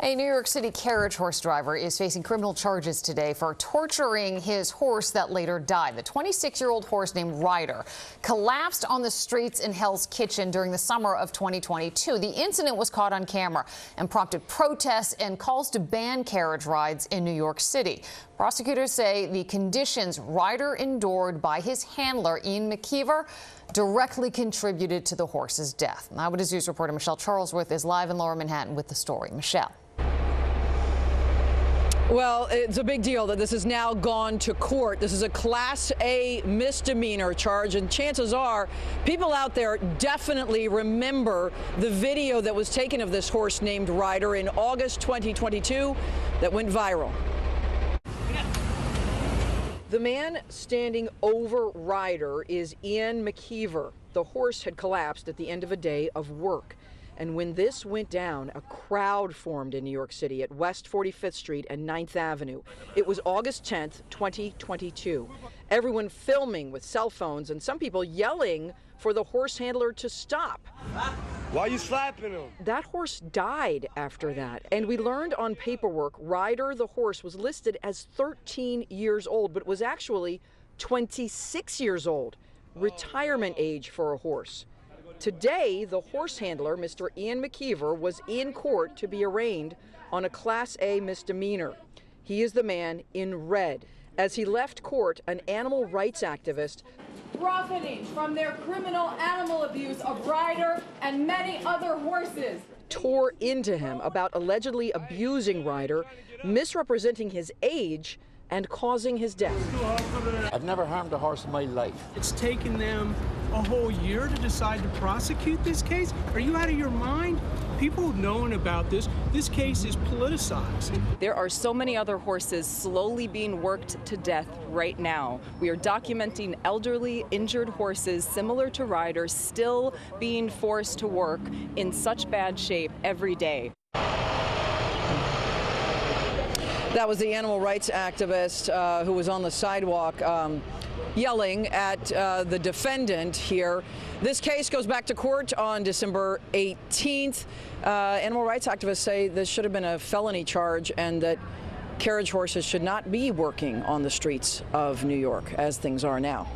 A New York City carriage horse driver is facing criminal charges today for torturing his horse that later died. The 26 year old horse named Ryder collapsed on the streets in Hell's Kitchen during the summer of 2022. The incident was caught on camera and prompted protests and calls to ban carriage rides in New York City. Prosecutors say the conditions Ryder endured by his handler, Ian McKeever, directly contributed to the horse's death. Eyewitness News reporter Michelle Charlesworth is live in Lower Manhattan with the story. Michelle. Well, it's a big deal that this has now gone to court. This is a Class A misdemeanor charge, and chances are people out there definitely remember the video that was taken of this horse named Ryder in August 2022 that went viral. The man standing over Ryder is Ian McKeever. The horse had collapsed at the end of a day of work. And when this went down, a crowd formed in New York City at West 45th Street and 9th Avenue. It was August 10th, 2022. Everyone filming with cell phones and some people yelling for the horse handler to stop. Why are you slapping him? That horse died after that. And we learned on paperwork Ryder, the horse, was listed as 13 years old, but was actually 26 years old. Retirement age for a horse. Today, the horse handler, Mr. Ian McKeever, was in court to be arraigned on a Class A misdemeanor. He is the man in red. As he left court, an animal rights activist profiting from their criminal animal abuse of Ryder and many other horses tore into him about allegedly abusing Ryder, misrepresenting his age, and causing his death. I've never harmed a horse in my life. It's taken them a whole year to decide to prosecute this case? Are you out of your mind? People have known about this. This case is politicized. There are so many other horses slowly being worked to death right now. We are documenting elderly, injured horses similar to Ryder's still being forced to work in such bad shape every day. That was the animal rights activist uh, who was on the sidewalk um, yelling at uh, the defendant here. This case goes back to court on December 18th. Uh, animal rights activists say this should have been a felony charge and that carriage horses should not be working on the streets of New York as things are now.